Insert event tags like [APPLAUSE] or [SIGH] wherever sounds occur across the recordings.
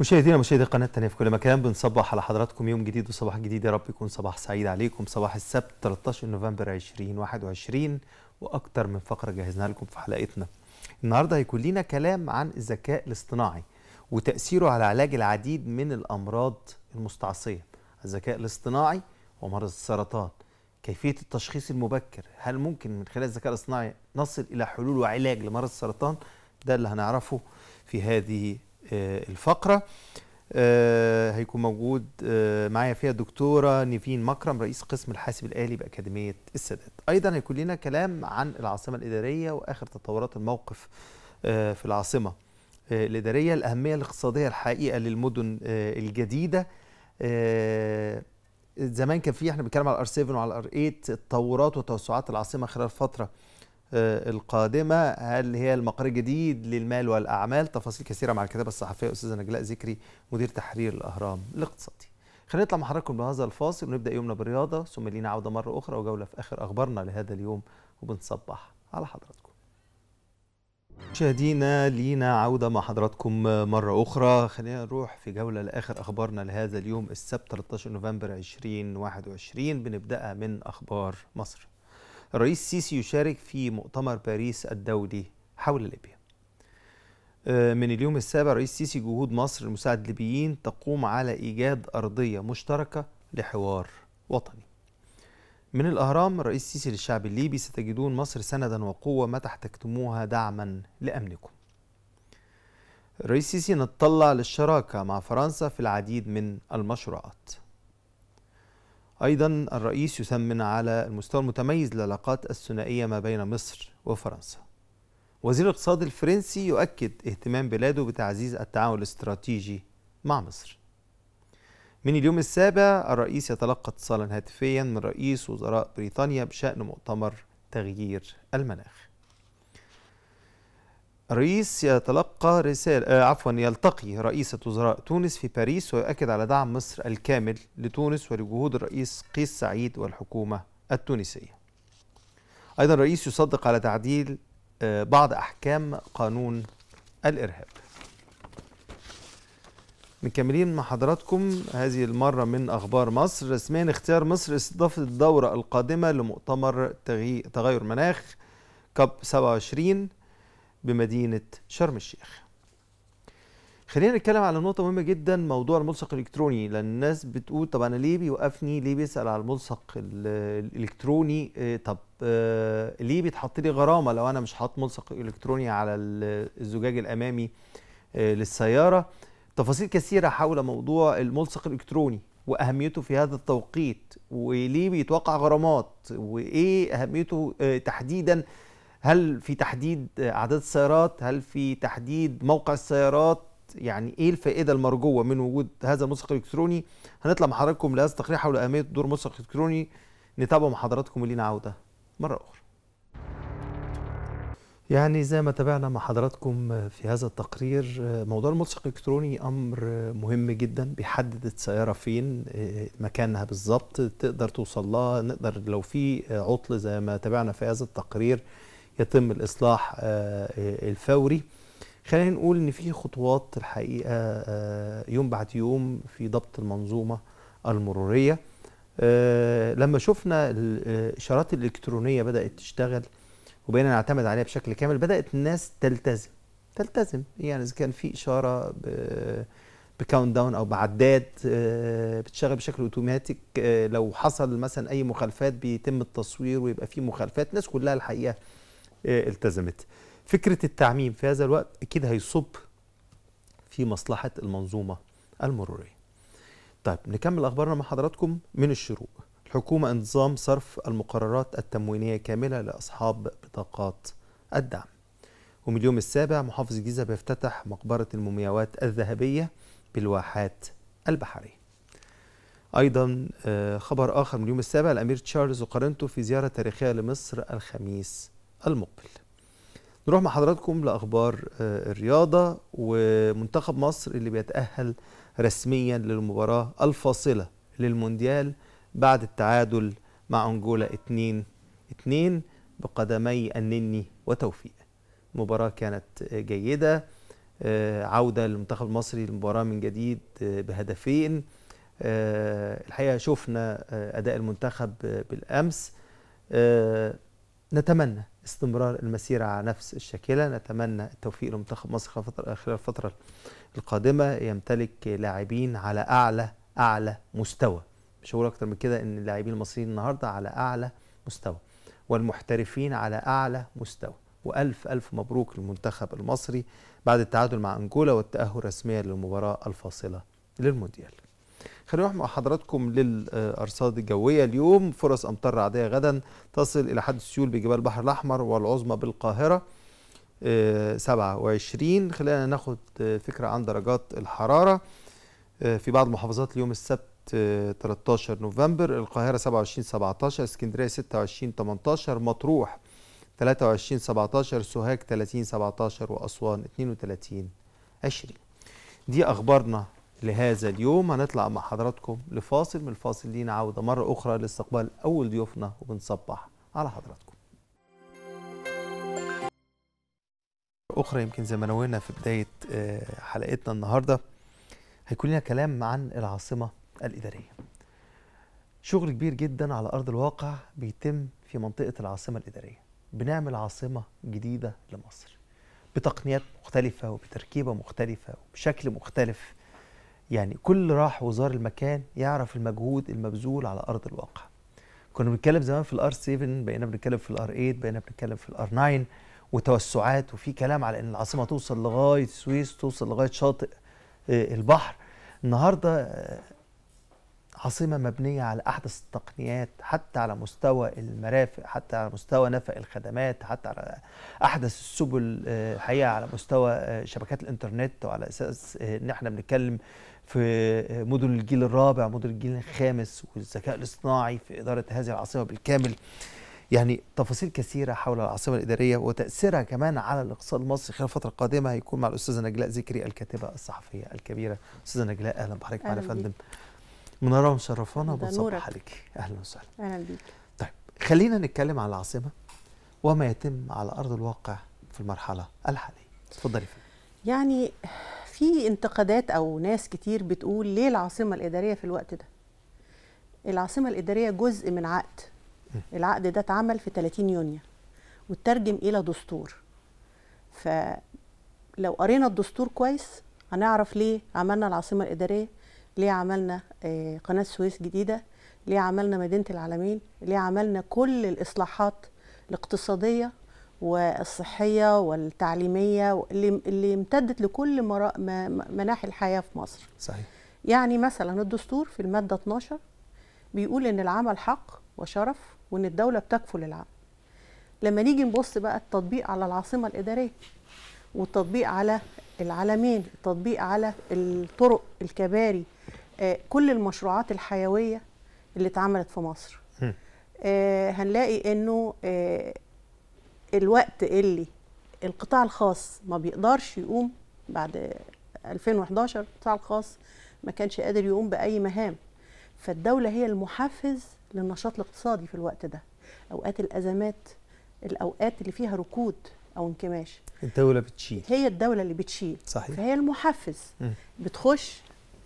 مشاهدينا مشاهدي قناة تانية في كل مكان بنصبح على حضراتكم يوم جديد وصباح جديد. يا رب يكون صباح سعيد عليكم. صباح السبت 13 نوفمبر 2021 وأكتر من فقرة جهزناها لكم في حلقتنا. النهارده هيكون لينا كلام عن الذكاء الاصطناعي وتأثيره على علاج العديد من الأمراض المستعصية. الذكاء الاصطناعي ومرض السرطان. كيفية التشخيص المبكر. هل ممكن من خلال الذكاء الاصطناعي نصل إلى حلول وعلاج لمرض السرطان؟ ده اللي هنعرفه في هذه الفقرة. آه هيكون موجود آه معايا فيها الدكتورة نيفين مكرم رئيس قسم الحاسب الآلي بأكاديمية السادات. أيضا هيكون لنا كلام عن العاصمة الإدارية وآخر تطورات الموقف آه في العاصمة الإدارية الأهمية الاقتصادية الحقيقة للمدن الجديدة. زمان كان في إحنا بنتكلم على الآر 7 وعلى الآر 8 التطورات وتوسعات العاصمة خلال فترة. القادمة. هل هي المقر الجديد للمال والأعمال؟ تفاصيل كثيرة مع الكتابة الصحفية أستاذة نجلاء ذكري مدير تحرير الأهرام الاقتصادي. خلينا نطلع مع حضراتكم بهذا الفاصل ونبدأ يومنا بالرياضة. ثم لينا عودة مرة أخرى وجولة في آخر أخبارنا لهذا اليوم وبنصبح على حضراتكم. مشاهدينا لينا عودة مع حضراتكم مرة أخرى. خلينا نروح في جولة لآخر أخبارنا لهذا اليوم السبت 13 نوفمبر 2021 بنبدأها من أخبار مصر. الرئيس السيسي يشارك في مؤتمر باريس الدولي حول ليبيا. من اليوم السابع رئيس السيسي جهود مصر لمساعدة الليبيين تقوم على إيجاد أرضية مشتركة لحوار وطني. من الأهرام الرئيس السيسي للشعب الليبي ستجدون مصر سندا وقوة متى احتجتموها دعما لأمنكم. الرئيس السيسي نتطلع للشراكة مع فرنسا في العديد من المشروعات. أيضا الرئيس يثمن على المستوى المتميز للعلاقات الثنائية ما بين مصر وفرنسا. وزير الاقتصاد الفرنسي يؤكد اهتمام بلاده بتعزيز التعاون الاستراتيجي مع مصر. من اليوم السابع الرئيس يتلقى اتصالا هاتفيا من رئيس وزراء بريطانيا بشأن مؤتمر تغيير المناخ. الرئيس يتلقى رسالة آه عفوا يلتقي رئيسة وزراء تونس في باريس ويؤكد على دعم مصر الكامل لتونس ولجهود الرئيس قيس سعيد والحكومة التونسية. أيضا الرئيس يصدق على تعديل آه بعض أحكام قانون الإرهاب. مكملين مع حضراتكم هذه المرة من أخبار مصر. رسميا اختيار مصر استضافة الدورة القادمة لمؤتمر تغير مناخ كاب 27 بمدينة شرم الشيخ. خلينا نتكلم على نقطة مهمة جدا موضوع الملصق الإلكتروني. لأن الناس بتقول طب أنا ليه بيوقفني؟ ليه بيسأل على الملصق الإلكتروني؟ طب ليه بيتحط لي غرامة لو أنا مش حاطط ملصق إلكتروني على الزجاج الأمامي للسيارة؟ تفاصيل كثيرة حول موضوع الملصق الإلكتروني وأهميته في هذا التوقيت وليه بيتوقع غرامات وإيه أهميته تحديداً هل في تحديد أعداد السيارات؟ هل في تحديد موقع السيارات؟ يعني إيه الفائدة المرجوة من وجود هذا الملصق الإلكتروني؟ هنطلع مع حضراتكم لهذا التقرير حول أهمية دور الملصق الإلكتروني. نتابعه مع حضراتكم ولينا عوده مرة أخرى. يعني زي ما تابعنا مع حضراتكم في هذا التقرير موضوع الملصق الإلكتروني أمر مهم جدا. بيحدد السيارة فين مكانها بالظبط تقدر توصل لها. نقدر لو في عطل زي ما تابعنا في هذا التقرير يتم الإصلاح الفوري. خلينا نقول إن في خطوات الحقيقة يوم بعد يوم في ضبط المنظومة المرورية. لما شفنا الإشارات الإلكترونية بدأت تشتغل وبقينا نعتمد عليها بشكل كامل بدأت الناس تلتزم تلتزم. يعني إذا كان في إشارة ب count down أو بعداد بتشتغل بشكل أوتوماتيك لو حصل مثلا أي مخالفات بيتم التصوير ويبقى في مخالفات. الناس كلها الحقيقة التزمت. فكرة التعميم في هذا الوقت أكيد هيصب في مصلحة المنظومة المرورية. طيب نكمل أخبارنا مع حضراتكم من الشروق. الحكومة انظام صرف المقررات التموينية كاملة لأصحاب بطاقات الدعم. ومن اليوم السابع محافظ الجيزة بيفتتح مقبرة المومياوات الذهبية بالواحات البحرية. أيضا خبر آخر من اليوم السابع الأمير تشارلز وقرنته في زيارة تاريخية لمصر الخميس المقبل. نروح مع حضراتكم لأخبار الرياضة ومنتخب مصر اللي بيتأهل رسميا للمباراة الفاصلة للمونديال بعد التعادل مع أنجولا 2-2 بقدمي النني وتوفيق. مباراة كانت جيدة آه، عودة للمنتخب المصري للمباراة من جديد آه، بهدفين. آه، الحقيقة شفنا آه، أداء المنتخب آه، بالأمس. آه، نتمنى استمرار المسيرة على نفس الشاكلة. نتمنى التوفيق لمنتخب مصر خلال الفترة- القادمة. يمتلك لاعبين على أعلى أعلى مستوى. مش هقول أكتر من كده إن اللاعبين المصريين النهاردة على أعلى مستوى والمحترفين على أعلى مستوى. وألف ألف مبروك للمنتخب المصري بعد التعادل مع أنجولا والتأهل رسميا للمباراة الفاصلة للمونديال. خلينا نروح مع حضراتكم للأرصاد الجوية. اليوم فرص أمطار رعدية غدا تصل إلى حد السيول بجبال البحر الأحمر والعظمى بالقاهرة. آه، 27 خلينا ناخد آه، فكرة عن درجات الحرارة. آه، في بعض المحافظات اليوم السبت آه، 13 نوفمبر. القاهرة 27 17 اسكندرية 26 18 مطروح 23 17 سوهاج 30 17 وأسوان 32 20 دي أخبارنا لهذا اليوم هنطلع مع حضراتكم لفاصل من الفاصل لينا عودة مرة أخرى لاستقبال أول ضيوفنا وبنصبح على حضراتكم. أخرى يمكن زي ما نوينا في بداية آه، حلقتنا النهاردة هيكون لنا كلام عن العاصمة الإدارية. شغل كبير جدا على أرض الواقع بيتم في منطقة العاصمة الإدارية. بنعمل عاصمة جديدة لمصر بتقنيات مختلفة وبتركيبة مختلفة وبشكل مختلف. يعني كل راح وزار المكان يعرف المجهود المبذول على أرض الواقع. كنا بنتكلم زمان في ال R7 بقينا بنتكلم في ال R8 بقينا بنتكلم في ال R9 وتوسعات وفي كلام على إن العاصمة توصل لغاية السويس توصل لغاية شاطئ آه، البحر. النهارده آه، عاصمة مبنية على أحدث التقنيات حتى على مستوى المرافق حتى على مستوى نفق الخدمات حتى على أحدث السبل آه، الحقيقة على مستوى شبكات الإنترنت وعلى أساس إن إحنا بنتكلم في مدن الجيل الرابع مدن الجيل الخامس والذكاء الاصطناعي في إدارة هذه العاصمة بالكامل. يعني تفاصيل كثيرة حول العاصمة الإدارية وتأثيرها كمان على الاقتصاد المصري خلال الفترة القادمة هيكون مع الأستاذة نجلاء ذكري الكاتبة الصحفية الكبيرة. أستاذة نجلاء أهلا بحضرتك معانا يا أهلاً فندم. منورة ومشرفانا وبنصبح. عليك أهلا وسهلا. أهلا بيك. طيب خلينا نتكلم عن العاصمة وما يتم على أرض الواقع في المرحلة الحالية. اتفضلي يعني في انتقادات أو ناس كتير بتقول ليه العاصمة الإدارية في الوقت ده؟ العاصمة الإدارية جزء من عقد. العقد ده اتعمل في 30 يونيو وترجم إلى دستور. فلو قرينا الدستور كويس هنعرف ليه عملنا العاصمة الإدارية ليه عملنا آه، قناة سويس جديدة ليه عملنا مدينة العالمين ليه عملنا كل الإصلاحات الاقتصادية والصحية والتعليمية اللي اللي امتدت لكل مناحي الحياة في مصر. صحيح. يعني مثلا الدستور في المادة 12 بيقول إن العمل حق وشرف وإن الدولة بتكفل العمل. لما نيجي نبص بقى التطبيق على العاصمة الإدارية والتطبيق على العلمين التطبيق على الطرق الكباري آه، كل المشروعات الحيوية اللي اتعملت في مصر. آه، هنلاقي إنه آه، الوقت اللي القطاع الخاص ما بيقدرش يقوم بعد 2011 القطاع الخاص ما كانش قادر يقوم بأي مهام. فالدولة هي المحفز للنشاط الاقتصادي في الوقت ده. أوقات الأزمات الأوقات اللي فيها ركود أو انكماش. الدولة بتشيل. هي الدولة اللي بتشيل. صحيح. فهي المحفز. مم. بتخش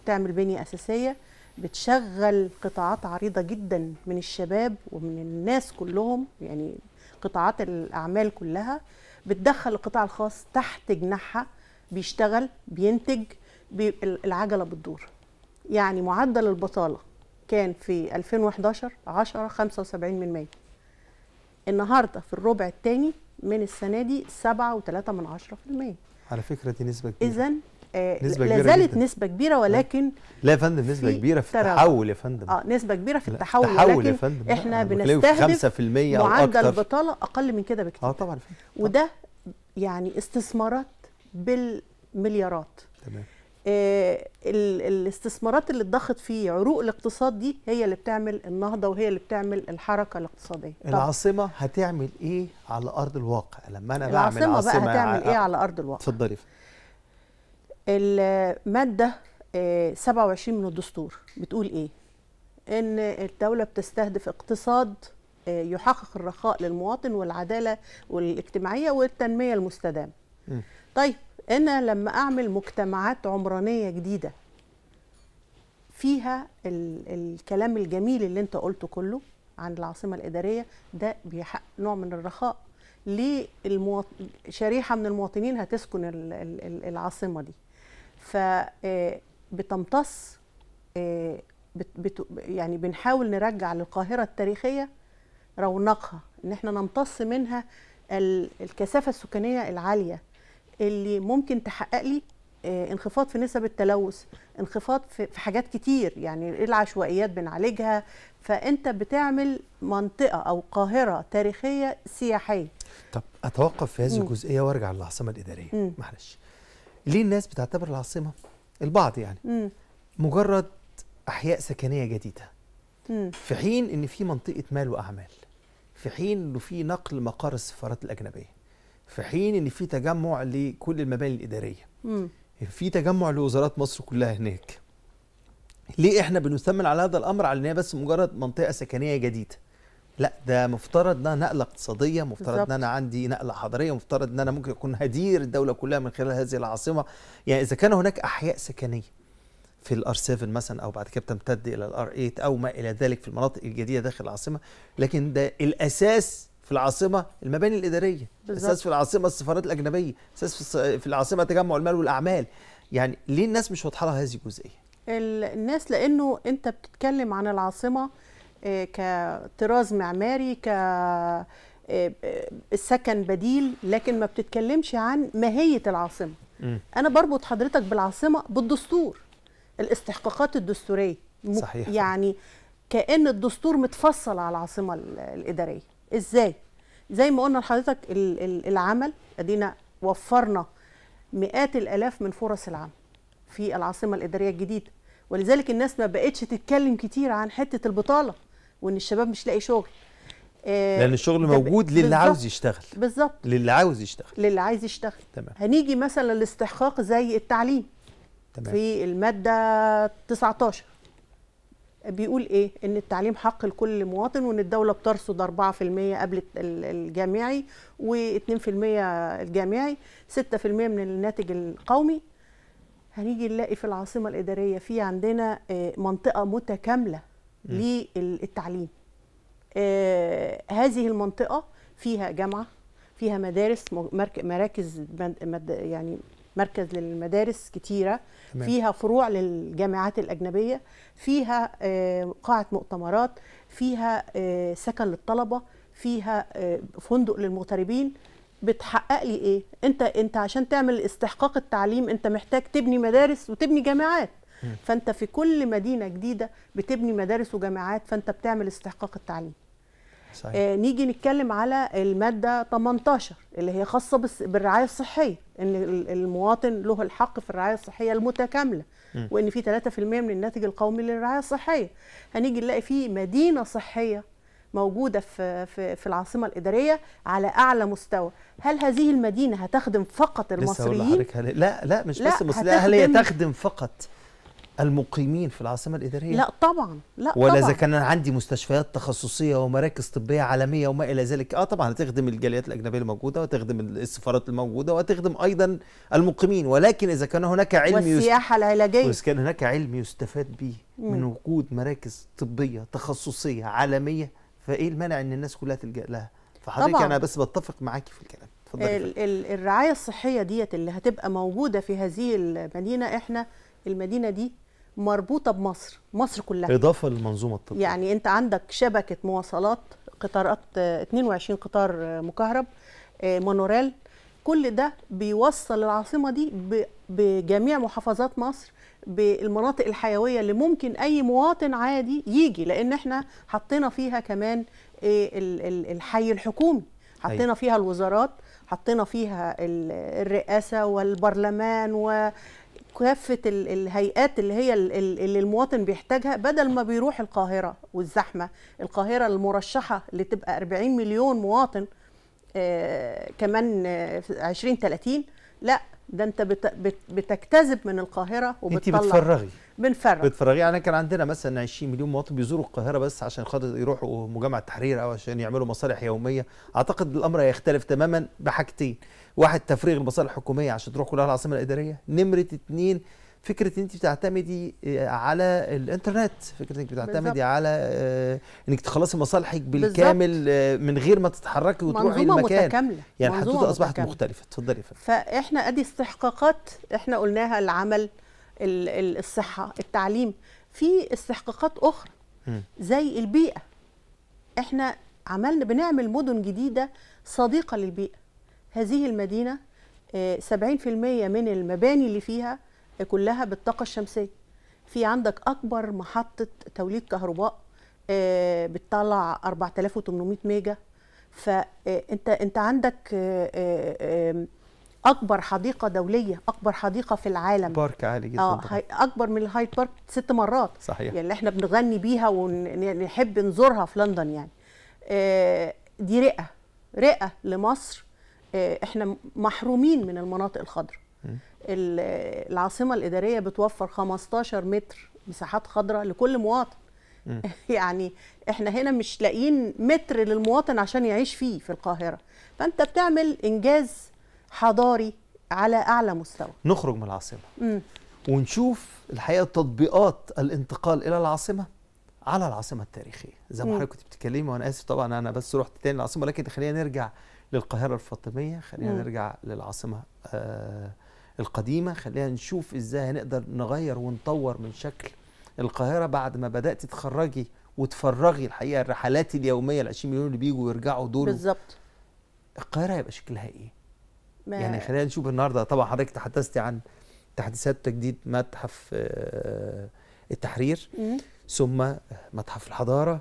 تعمل بنية أساسية بتشغل قطاعات عريضة جدا من الشباب ومن الناس كلهم يعني قطاعات الأعمال كلها بتدخل القطاع الخاص تحت جناحها بيشتغل بينتج بي العجلة بتدور. يعني معدل البطالة كان في 2011 10 75 من 100 النهارده في الربع الثاني من السنة دي 7.3 من 10% على فكرة دي نسبة كبيرة. اذا نسبة لا كبيرة زالت جداً. نسبة كبيرة ولكن لا يا فندم نسبة في كبيرة في. التحول يا فندم. آه نسبة كبيرة في التحول تحول يا فندم. إحنا بنستهدف 5% أو معدل أكتر. البطالة أقل من كده بكتير. آه طبعا فندم وده يعني استثمارات بالمليارات. تمام. آه ال- الاستثمارات اللي اتضخت في عروق الاقتصاد دي هي اللي بتعمل النهضة وهي اللي بتعمل الحركة الاقتصادية. طب العاصمة هتعمل إيه على أرض الواقع؟ لما أنا بعمل العاصمة بقى هتعمل إيه على أرض الواقع؟ اتفضلي يا فندم. المادة آه، 27 من الدستور بتقول إيه؟ إن الدولة بتستهدف اقتصاد آه، يحقق الرخاء للمواطن والعدالة والاجتماعية والتنمية المستدامة. طيب أنا لما أعمل مجتمعات عمرانية جديدة فيها ال الكلام الجميل اللي أنت قلته كله عن العاصمة الإدارية ده بيحقق نوع من الرخاء للمواط... شريحة من المواطنين هتسكن ال- ال- ال- العاصمة دي فبتمتص بت... بت... يعني بنحاول نرجع للقاهرة التاريخية رونقها إن إحنا نمتص منها ال- الكثافة السكانية العالية اللي ممكن تحقق لي آه، انخفاض في نسب التلوث انخفاض في حاجات كتير يعني العشوائيات بنعالجها فأنت بتعمل منطقة أو قاهرة تاريخية سياحية طب أتوقف في هذه. الجزئية وأرجع للعاصمة الإدارية. معلش ليه الناس بتعتبر العاصمة البعض يعني مم. مجرد أحياء سكنية جديدة مم. في حين إن في منطقة مال وأعمال في حين إنه في نقل مقار السفارات الأجنبية في حين إن في تجمع لكل المباني الإدارية مم. في تجمع لوزارات مصر كلها هناك ليه إحنا بنثمن على هذا الأمر على إن هي بس مجرد منطقة سكنية جديدة لا ده مفترض انها نقلة اقتصادية مفترض. إن أنا عندي نقلة حضارية مفترض إن أنا ممكن أكون هدير الدولة كلها من خلال هذه العاصمة يعني إذا كان هناك أحياء سكنية في ال R7 مثلا أو بعد كده بتمتد إلى ال R8 أو ما إلى ذلك في المناطق الجديدة داخل العاصمة لكن ده الأساس في العاصمة المباني الإدارية بالظبط. أساس في العاصمة السفارات الأجنبية أساس في العاصمة تجمع المال والأعمال يعني ليه الناس مش واضحة لها هذه الجزئية ال- الناس لأنه أنت بتتكلم عن العاصمة كطراز معماري ك آه، آه، السكن بديل لكن ما بتتكلمش عن ماهية العاصمة. أنا بربط حضرتك بالعاصمة بالدستور الاستحقاقات الدستورية. صحيح. يعني كأن الدستور متفصل على العاصمة ال- الإدارية. إزاي؟ زي ما قلنا لحضرتك ال- ال- العمل أدينا وفرنا مئات الآلاف من فرص العمل في العاصمة الإدارية الجديدة. ولذلك الناس ما بقتش تتكلم كتير عن حتة البطالة. وإن الشباب مش لاقي شغل. آه، لأن الشغل موجود للي عاوز يشتغل. بالظبط. للي عاوز يشتغل. للي عايز يشتغل. تمام. هنيجي مثلا لاستحقاق زي التعليم. تمام. في المادة 19 بيقول إيه؟ إن التعليم حق لكل مواطن وإن الدولة بترصد 4% قبل ال- الجامعي و2% الجامعي 6% من الناتج القومي. هنيجي نلاقي في العاصمة الإدارية في عندنا آه، منطقة متكاملة. مم. للتعليم. آه، هذه المنطقة فيها جامعة فيها مدارس مراكز يعني مركز للمدارس كتيرة. تمام. فيها فروع للجامعات الأجنبية. فيها آه، قاعة مؤتمرات. فيها آه، سكن للطلبة. فيها آه، فندق للمغتربين. بتحقق لي إيه؟ أنت أنت عشان تعمل استحقاق التعليم أنت محتاج تبني مدارس وتبني جامعات. فانت في كل مدينة جديدة بتبني مدارس وجامعات فانت بتعمل استحقاق التعليم. صحيح. آه نيجي نتكلم على المادة 18 اللي هي خاصة بالس- بالرعاية الصحية إن ال- المواطن له الحق في الرعاية الصحية المتكاملة مم. وإن في 3% من الناتج القومي للرعاية الصحية. هنيجي نلاقي في مدينة صحية موجودة في في في العاصمة الإدارية على أعلى مستوى. هل هذه المدينة هتخدم فقط المصريين. لا لا مش لا، بس مصر لا هل هي تخدم فقط؟ المقيمين في العاصمة الإدارية؟ لا طبعا. لا ولا طبعا. إذا كان أنا عندي مستشفيات تخصصية ومراكز طبية عالمية وما إلى ذلك آه طبعا هتخدم الجاليات الأجنبية الموجودة وتخدم السفارات الموجودة وتخدم أيضا المقيمين. ولكن إذا كان هناك علم يست... والسياحة العلاجية. وإذا كان هناك علم يستفاد به من. وجود مراكز طبية تخصصية عالمية فإيه المانع إن الناس كلها تلجأ لها؟ فحضرتك طبعاً. أنا بس بتفق معاكي في الكلام. ال- الرعاية الصحية ديت اللي هتبقى موجودة في هذه المدينة إحنا المدينة دي مربوطة بمصر مصر كلها. إضافة للمنظومة الطبية. يعني أنت عندك شبكة مواصلات قطارات آه، 22 قطار مكهرب آه، مونوريل. كل ده بيوصل العاصمة دي بجميع محافظات مصر بالمناطق الحيوية اللي ممكن أي مواطن عادي يجي لأن إحنا حطينا فيها كمان آه، ال- ال- الحي الحكومي. حطينا فيها الوزارات حطينا فيها ال- الرئاسة والبرلمان ال- الهيئات اللي هي ال- ال- اللي المواطن بيحتاجها بدل ما بيروح القاهرة والزحمة. القاهرة المرشحة اللي تبقى 40 مليون مواطن آه كمان آه في 20 30 لا ده انت بت بت بتجتذب من القاهرة انت وبتطلع. بتفرغي. بنفرغ. بتفرغي. يعني كان عندنا مثلا 20 مليون مواطن بيزوروا القاهرة بس عشان خاطر يروحوا مجمع التحرير أو عشان يعملوا مصالح يومية. أعتقد الأمر هيختلف تماما بحاجتين. واحد تفريغ المصالح الحكوميه عشان تروح كلها العاصمة الإدارية. نمرة اتنين فكرة إن أنت بتعتمدي آه، على الإنترنت. فكرة إنك بتعتمدي بالظبط. على آه، إنك تخلصي مصالحك بالكامل آه، من غير ما تتحركي وتروحي المكان متكاملة. يعني الحدوته أصبحت متكاملة. مختلفة. اتفضلي فإحنا أدي استحقاقات. إحنا قلناها العمل ال- ال- الصحة التعليم. في استحقاقات أخرى. زي البيئة. إحنا عملنا بنعمل مدن جديدة صديقة للبيئة. هذه المدينة آه، 70% من المباني اللي فيها كلها بالطاقة الشمسية. في عندك أكبر محطة توليد كهرباء آه، بتطلع 4800 ميجا. فانت أنت عندك آه، آه، آه، أكبر حديقة دولية أكبر حديقة في العالم. بارك عالي جدا آه. هاي- أكبر من الهايد بارك ست مرات. صحيح. يعني إحنا بنغني بيها ونحب نزورها في لندن يعني. آه، دي رئه رئه لمصر آه، إحنا محرومين من المناطق الخضراء. العاصمة الإدارية بتوفر 15 متر مساحات خضراء لكل مواطن. [LAUGHS] يعني إحنا هنا مش لاقيين متر للمواطن عشان يعيش فيه في القاهرة. فأنت بتعمل إنجاز حضاري على أعلى مستوى. نخرج من العاصمة. مم. ونشوف الحقيقة تطبيقات الانتقال إلى العاصمة على العاصمة التاريخية. زي ما. حضرتك كنت بتتكلمي وأنا آسف طبعا أنا بس رحت تاني العاصمة لكن خلينا نرجع للقاهرة الفاطمية. خلينا مم. نرجع للعاصمة آه القديمة. خلينا نشوف إزاي هنقدر نغير ونطور من شكل القاهرة بعد ما بدأت تتخرجي وتفرغي الحقيقة الرحلات اليومية ال 20 مليون اللي بيجوا ويرجعوا دول. بالظبط. القاهرة هيبقى شكلها إيه؟ ما- يعني خلينا نشوف النهارده. طبعا حضرتك تحدثتي عن تحديثات تجديد متحف آه، التحرير. مم. ثم متحف الحضارة.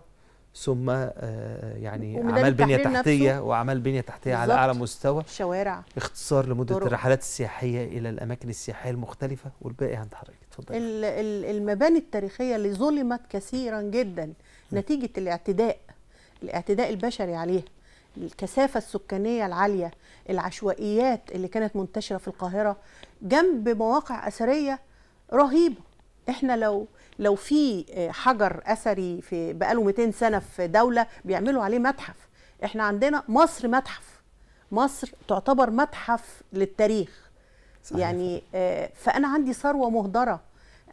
ثم آه، يعني اعمال بنية تحتية. واعمال بنية تحتية على. أعلى مستوى شوارع اختصار لمدة طرق. الرحلات السياحية إلى الأماكن السياحية المختلفة والباقي عند حضرتك اتفضلي ال- ال- المباني التاريخية اللي ظلمت كثيرا جدا نتيجة الاعتداء الاعتداء البشري عليها الكثافة السكانية العالية العشوائيات اللي كانت منتشرة في القاهرة جنب مواقع أثرية رهيبة إحنا لو لو في آه، حجر أثري في بقاله 200 سنة في دولة بيعملوا عليه متحف. إحنا عندنا مصر متحف. مصر تعتبر متحف للتاريخ. صحيح. يعني آه، فأنا عندي ثروة مهدرة.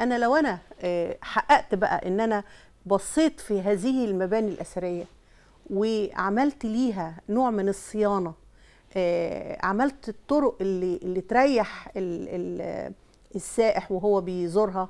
أنا لو أنا آه، حققت بقى إن أنا بصيت في هذه المباني الأثرية وعملت ليها نوع من الصيانة عملت الطرق اللي اللي تريح ال- ال- السائح وهو بيزورها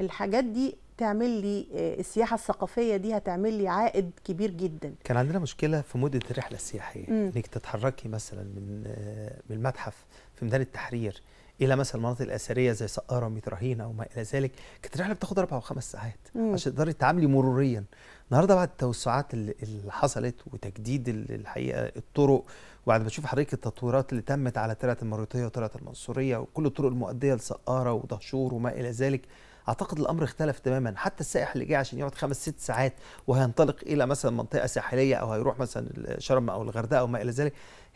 الحاجات دي تعمل لي آه، السياحة الثقافية دي هتعمل لي عائد كبير جدا كان عندنا مشكلة في مدة الرحلة السياحية مم. إنك تتحركي مثلا من آه، من المتحف في ميدان التحرير إلى مثلا المناطق الأثرية زي سقارة وميت رهينه أو ما إلى ذلك كانت الرحلة بتاخد أربع وخمس ساعات مم. عشان تقدري تتعاملي مروريا النهارده بعد التوسعات اللي, حصلت وتجديد ال- الحقيقة الطرق وبعد ما تشوف حضرتك التطويرات اللي تمت على ترعه المريوطية وترعه المنصورية وكل الطرق المؤدية لسقارة ودهشور وما إلى ذلك أعتقد الأمر اختلف تماما. حتى السائح اللي جاي عشان يقعد خمس ست ساعات وهينطلق إلى مثلا منطقة ساحلية أو هيروح مثلا شرم أو الغردقة أو ما إلى ذلك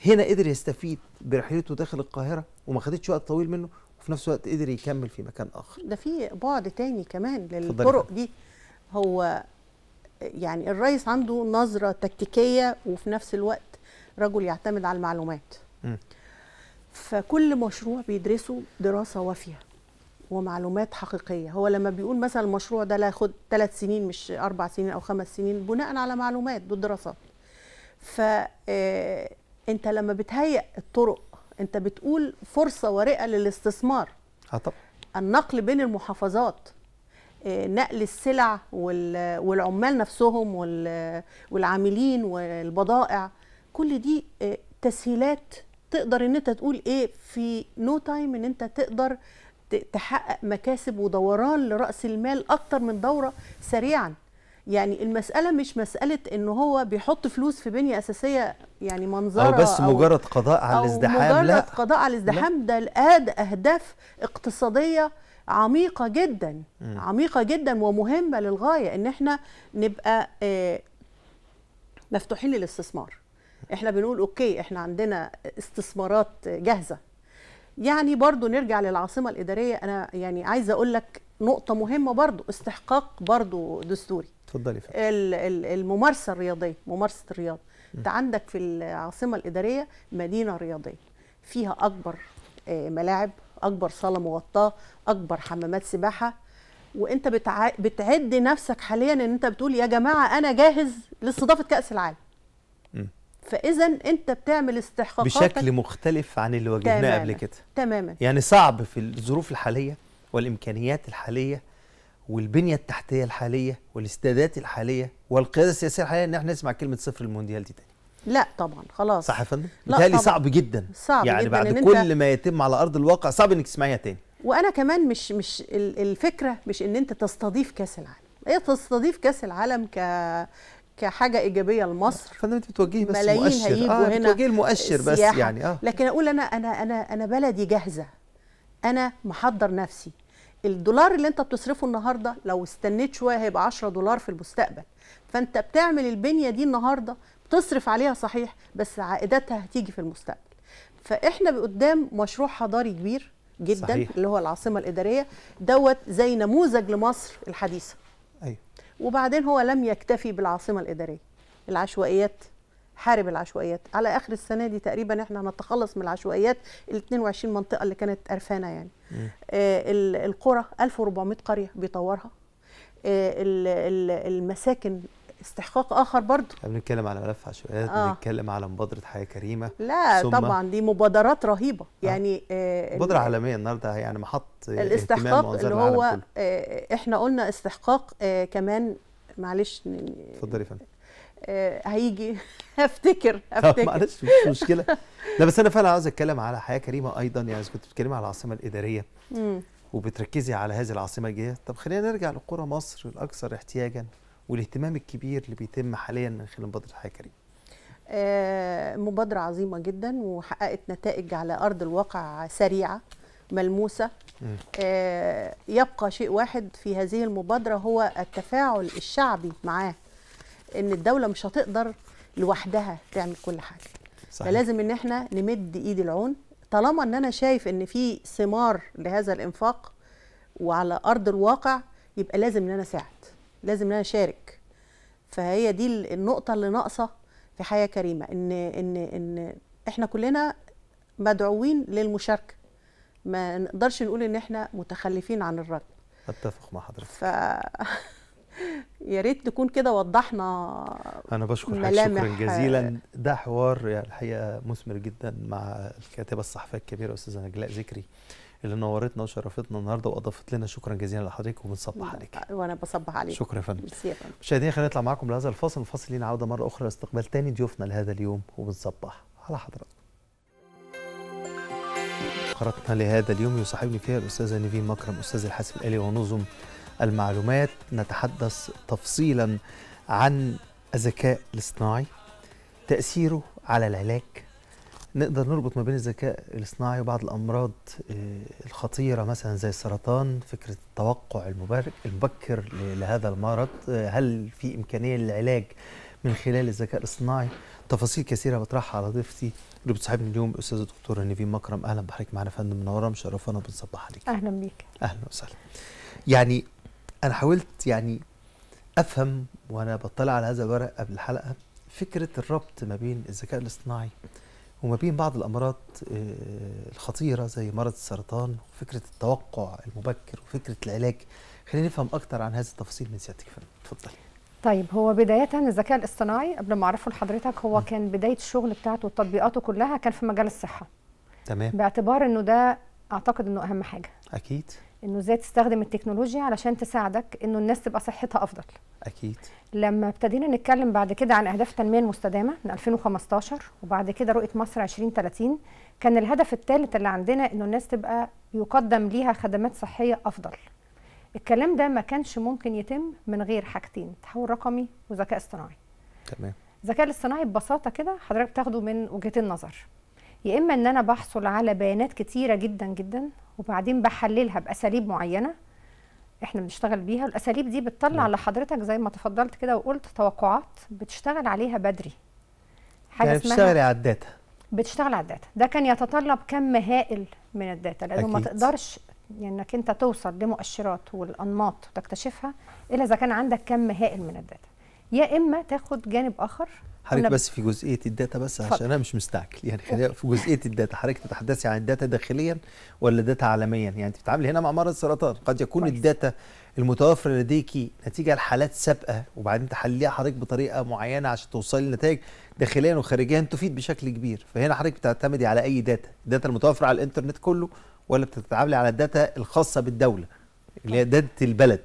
هنا قدر يستفيد برحلته داخل القاهرة وما خدتش وقت طويل منه وفي نفس الوقت قدر يكمل في مكان آخر. ده في بعد تاني كمان للطرق دي. هو يعني الرئيس عنده نظرة تكتيكية وفي نفس الوقت رجل يعتمد على المعلومات. مم. فكل مشروع بيدرسه دراسة وافية. ومعلومات حقيقية. هو لما بيقول مثلا المشروع ده لا ياخد ثلاث سنين مش أربع سنين أو خمس سنين بناء على معلومات بالدراسات فأنت لما بتهيئ الطرق أنت بتقول فرصة وبيئة للاستثمار. آه طبعا. النقل بين المحافظات آه، نقل السلع وال- والعمال نفسهم وال- والعاملين والبضائع. كل دي آه، تسهيلات تقدر إن أنت تقول إيه في no time إن أنت تقدر تحقق مكاسب ودوران لرأس المال أكتر من دورة سريعا. يعني المسألة مش مسألة إن هو بيحط فلوس في بنية أساسية يعني منظرة أو بس مجرد قضاء على الازدحام مجرد لا. قضاء على الازدحام ده الآد أهداف اقتصادية عميقة جدا مم. عميقة جدا ومهمة للغاية إن إحنا نبقى آه، مفتوحين للاستثمار. إحنا بنقول أوكي إحنا عندنا استثمارات جاهزة. يعني برضو نرجع للعاصمة الإدارية. أنا يعني عايزة أقول لك نقطة مهمة برضو استحقاق برضو دستوري. اتفضلي فندم. ال- ال- الممارسة الرياضية ممارسة الرياضة. أنت عندك في العاصمة الإدارية مدينة رياضية فيها أكبر آه، ملاعب أكبر صالة مغطاة أكبر حمامات سباحة. وأنت بتع... بتعد نفسك حاليا إن أنت بتقول يا جماعة أنا جاهز لاستضافة كأس العالم. فإذا أنت بتعمل استحقاقاتك بشكل مختلف عن اللي واجهناه. قبل كده تماما يعني صعب في الظروف الحالية والإمكانيات الحالية والبنية التحتية الحالية والاستادات الحالية والقيادة السياسية الحالية إن إحنا نسمع كلمة صفر المونديال دي تاني لا طبعا خلاص صح يا فندم؟ طبعاً. صعب جدا صعب يعني جداً بعد إن كل ما يتم على أرض الواقع صعب إنك تسمعيها تاني وأنا كمان مش مش ال- الفكرة مش إن أنت تستضيف كأس العالم هي تستضيف كأس العالم ك كحاجة إيجابية لمصر. فندم أنت بتوجهي بس ملايين مؤشر. هيجوا آه هنا بتوجهي المؤشر بس سياحة. يعني آه. لكن أقول أنا أنا أنا أنا بلدي جاهزة. أنا محضر نفسي. الدولار اللي أنت بتصرفه النهارده لو استنيت شوية هيبقى 10 دولار في المستقبل. فأنت بتعمل البنية دي النهارده بتصرف عليها صحيح بس عائداتها هتيجي في المستقبل. فإحنا قدام مشروع حضاري كبير جدا صحيح. اللي هو العاصمة الإدارية دوت زي نموذج لمصر الحديثة. وبعدين هو لم يكتفي بالعاصمة الإدارية العشوائيات حارب العشوائيات. على آخر السنة دي تقريبا إحنا هنتخلص من العشوائيات ال 22 منطقة اللي كانت قرفانة يعني. آه ال- القرى 1400 قرية بيطورها. آه ال- ال- المساكن استحقاق آخر برضه إحنا بنتكلم على ملف عشوائيات آه. بنتكلم على مبادرة حياة كريمة. لا طبعا دي مبادرات رهيبة. يعني آه مبادرة ال- عالمية النهارده يعني محط الاستحقاق اللي هو كله. آه إحنا قلنا استحقاق آه كمان معلش اتفضلي يا فندم. آه هيجي. [LAUGHS] هفتكر طب هفتكر. معلش مش مشكلة. لا بس أنا فعلا عاوز أتكلم على حياة كريمة أيضا. يعني كنت بتتكلمي على العاصمة الإدارية مم. وبتركزي على هذه العاصمة الجديدة طب خلينا نرجع لقرى مصر الأكثر احتياجا. والاهتمام الكبير اللي بيتم حاليا من خلال مبادرة حياه كريمه آه، مبادرة عظيمة جدا وحققت نتائج على أرض الواقع سريعة ملموسة. آه، يبقى شيء واحد في هذه المبادرة هو التفاعل الشعبي معاه إن الدولة مش هتقدر لوحدها تعمل كل حاجة. صحيح. فلازم إن إحنا نمد إيد العون. طالما إن أنا شايف إن في ثمار لهذا الإنفاق وعلى أرض الواقع يبقى لازم إن أنا أساعد. لازم إن أنا أشارك. فهي دي ال- النقطة اللي ناقصة في حياة كريمة إن إن إن إحنا كلنا مدعوين للمشاركة. ما نقدرش نقول إن إحنا متخلفين عن الركب أتفق مع حضرتك. ف [LAUGHS] يا ريت نكون كده وضحنا أنا بشكر شكرا جزيلا. ده حوار يعني الحقيقة مثمر جدا مع الكاتبة الصحفية الكبيرة أستاذة نجلاء ذكري اللي نورتنا وشرفتنا النهارده وأضافت لنا شكرا جزيلا لحضرتك وبنصبح عليك. وأنا بصبح عليك. شكرا يا فندم. ميرسي يا فندم. مشاهدينا خلينا نطلع معاكم لهذا الفاصل. الفاصل لينا عودة مرة أخرى لاستقبال تاني ضيوفنا لهذا اليوم وبنصبح على حضراتكم. فقرتنا لهذا اليوم يصاحبني فيها الأستاذة نيفين مكرم أستاذ الحاسب الآلي ونظم المعلومات. نتحدث تفصيلا عن الذكاء الاصطناعي تأثيره على العلاج نقدر نربط ما بين الذكاء الاصطناعي وبعض الأمراض آه، الخطيرة مثلا زي السرطان فكرة التوقع المبكر لهذا المرض. آه، هل في إمكانية للعلاج من خلال الذكاء الاصطناعي؟ تفاصيل كثيرة بطرحها على ضيفتي اللي بتصاحبني اليوم الاستاذه الدكتوره نيفين مكرم. أهلا بحضرتك معانا فندم منورة مشرفانا بنصبح عليك. أهلا بيك. أهلا وسهلا. يعني أنا حاولت يعني أفهم وأنا بطلع على هذا الورق قبل الحلقة فكرة الربط ما بين الذكاء الاصطناعي وما بين بعض الأمراض آه، الخطيرة زي مرض السرطان وفكرة التوقع المبكر وفكرة العلاج. خلينا نفهم أكتر عن هذه التفاصيل من سيادتك يا فندم. اتفضلي. طيب هو بداية الذكاء الاصطناعي قبل ما أعرفه لحضرتك هو م. كان بداية الشغل بتاعته وتطبيقاته كلها كان في مجال الصحة. تمام. باعتبار إنه ده أعتقد إنه أهم حاجة. أكيد. إنه إزاي تستخدم التكنولوجيا علشان تساعدك إنه الناس تبقى صحتها أفضل. أكيد. لما ابتدينا نتكلم بعد كده عن أهداف التنميه المستدامه من 2015 وبعد كده رؤية مصر 2030 كان الهدف الثالث اللي عندنا إنه الناس تبقى يقدم ليها خدمات صحية أفضل. الكلام ده ما كانش ممكن يتم من غير حاجتين تحول رقمي وذكاء اصطناعي. تمام. الذكاء الاصطناعي ببساطة كده حضرتك بتاخده من وجهتين نظر يا إما إن أنا بحصل على بيانات كتيرة جدا جدا وبعدين بحللها بأساليب معينة إحنا بنشتغل بيها. الأساليب دي بتطلع نعم. لحضرتك زي ما تفضلت كده وقلت توقعات بتشتغل عليها بدري. حاجة يعني اسمها بتشتغلي على الداتا. بتشتغل على الداتا. ده كان يتطلب كم هائل من ال data لأنه ما. تقدرش يعني إنك أنت توصل لمؤشرات والأنماط وتكتشفها إلا إذا كان عندك كم هائل من ال data. يا إما تاخد جانب آخر حضرتك بس في جزئية ال data بس اتفضل. عشان أنا مش مستعجل. يعني خلينا في جزئية ال data. حضرتك تتحدثي عن ال data داخليا ولا data عالميا؟ يعني أنت بتتعاملي هنا مع مرض السرطان. قد يكون كويس. ال data المتوفرة لديكي نتيجة لحالات سابقة وبعدين تحلليها حضرتك بطريقة معينة عشان توصلي لنتائج داخليا وخارجيا تفيد بشكل كبير. فهنا حضرتك بتعتمدي على أي data؟ ال data المتوفرة على الإنترنت كله ولا بتتعاملي على ال data الخاصة بالدولة اللي هي data البلد؟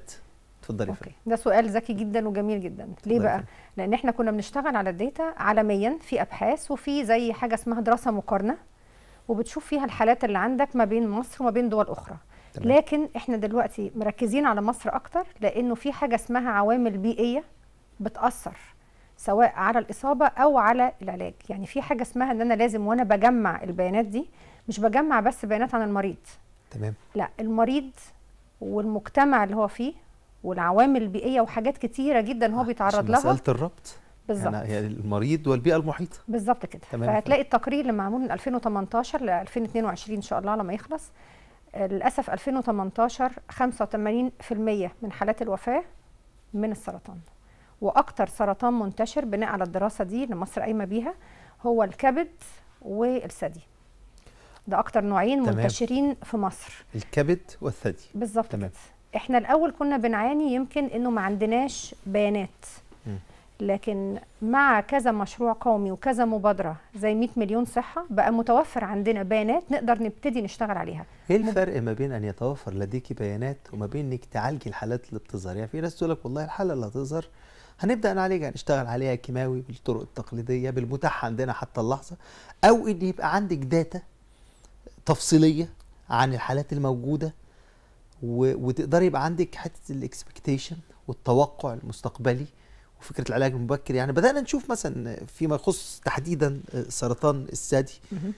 اتفضلي okay. ده سؤال ذكي جدا وجميل جدا. ليه بقى. لأن إحنا كنا بنشتغل على ال data عالميا في أبحاث وفي زي حاجة اسمها دراسة مقارنة وبتشوف فيها الحالات اللي عندك ما بين مصر وما بين دول أخرى. تمام. لكن إحنا دلوقتي مركزين على مصر أكتر لأنه في حاجة اسمها عوامل بيئية بتأثر سواء على الإصابة أو على العلاج. يعني في حاجة اسمها إن أنا لازم وأنا بجمع البيانات دي مش بجمع بس بيانات عن المريض. تمام. لا المريض والمجتمع اللي هو فيه والعوامل البيئية وحاجات كتيرة جدا هو بيتعرض لها. مسألة الربط. بالظبط. يعني المريض والبيئة المحيطة. بالظبط كده. تمام. فهتلاقي التقرير اللي معمول من 2018 ل 2022 إن شاء الله لما يخلص. للأسف 2018 85% من حالات الوفاة من السرطان. وأكتر سرطان منتشر بناء على الدراسة دي اللي مصر قايمة بيها هو الكبد والثدي. ده أكتر نوعين تمام. منتشرين في مصر. الكبد والثدي. بالظبط تمام. إحنا الأول كنا بنعاني يمكن إنه ما عندناش بيانات. لكن مع كذا مشروع قومي وكذا مبادرة زي 100 مليون صحة بقى متوفر عندنا بيانات نقدر نبتدي نشتغل عليها إيه الفرق ما بين أن يتوفر لديكي بيانات وما بين إنك تعالجي الحالات اللي بتظهر يعني في ناس تقول لك والله الحالة اللي هتظهر هنبدأ نعالجها نشتغل عليها كيماوي بالطرق التقليدية بالمتاح عندنا حتى اللحظة أو إن يبقى عندك data تفصيلية عن الحالات الموجودة. وتقدري يبقى عندك حتة ال expectation والتوقع المستقبلي وفكرة العلاج المبكر. يعني بدأنا نشوف مثلا فيما يخص تحديدا سرطان الثدي [COUGHS]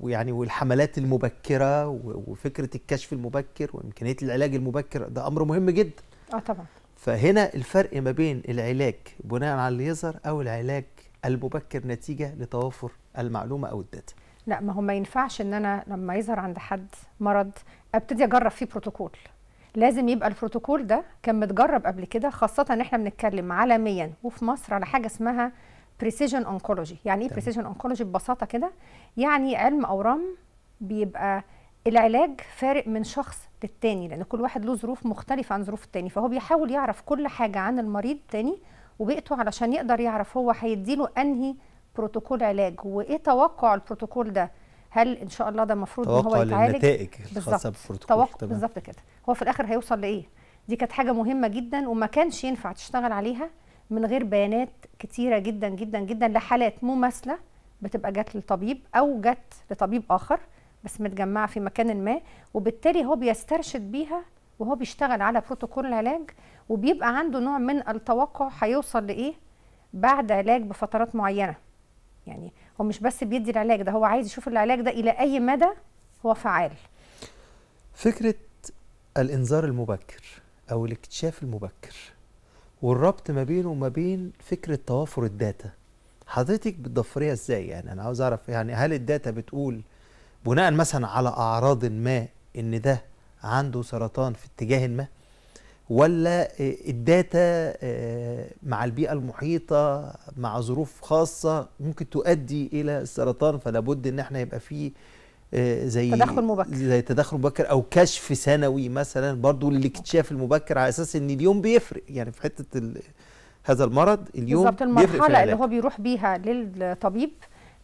ويعني والحملات المبكرة وفكرة الكشف المبكر وإمكانية العلاج المبكر. ده أمر مهم جدا. آه طبعا. فهنا الفرق ما بين العلاج بناء على اللي يظهر أو العلاج المبكر نتيجة لتوافر المعلومة أو الداتا. لا ما هو ما ينفعش إن أنا لما يظهر عند حد مرض أبتدي أجرب فيه بروتوكول. لازم يبقى البروتوكول ده كان متجرب قبل كده خاصة إن إحنا بنتكلم عالميا وفي مصر على حاجة اسمها precision oncology يعني إيه. precision oncology ببساطة كده؟ يعني علم اورام بيبقى العلاج فارق من شخص للتاني لأن كل واحد له ظروف مختلفة عن ظروف التاني. فهو بيحاول يعرف كل حاجة عن المريض التاني وبيئته علشان يقدر يعرف هو هيديله أنهي بروتوكول علاج. وإيه توقع البروتوكول ده؟ هل إن شاء الله ده المفروض إن هو يتعالج؟ للنتائج الخاصة بالبروتوكول. توقع. بالظبط كده. هو في الآخر هيوصل لإيه؟ دي كانت حاجة مهمة جدا وما كانش ينفع تشتغل عليها من غير بيانات كتيرة جدا جدا جدا لحالات مماثلة بتبقى جت للطبيب أو جت لطبيب آخر بس متجمعة في مكان ما وبالتالي هو بيسترشد بيها وهو بيشتغل على بروتوكول العلاج وبيبقى عنده نوع من التوقع هيوصل لإيه؟ بعد علاج بفترات معينة. يعني هو مش بس بيدي العلاج ده هو عايز يشوف العلاج ده إلى أي مدى هو فعال. فكرة الإنذار المبكر أو الاكتشاف المبكر والربط ما بينه وما بين فكرة توافر ال data. حضرتك بتضفريها إزاي؟ يعني أنا عاوز أعرف يعني هل ال data بتقول بناء مثلا على أعراض ما إن ده عنده سرطان في اتجاه ما؟ ولا الداتا آه، مع البيئة المحيطة مع ظروف خاصة ممكن تؤدي إلى السرطان فلا بد إن إحنا يبقى فيه آه، زي تدخل مبكر. زي تدخل مبكر أو كشف سنوي مثلا برضو للاكتشاف المبكر على أساس إن اليوم بيفرق يعني في حتة هذا المرض اليوم بالظبط المرحلة اللي. هو بيروح بيها للطبيب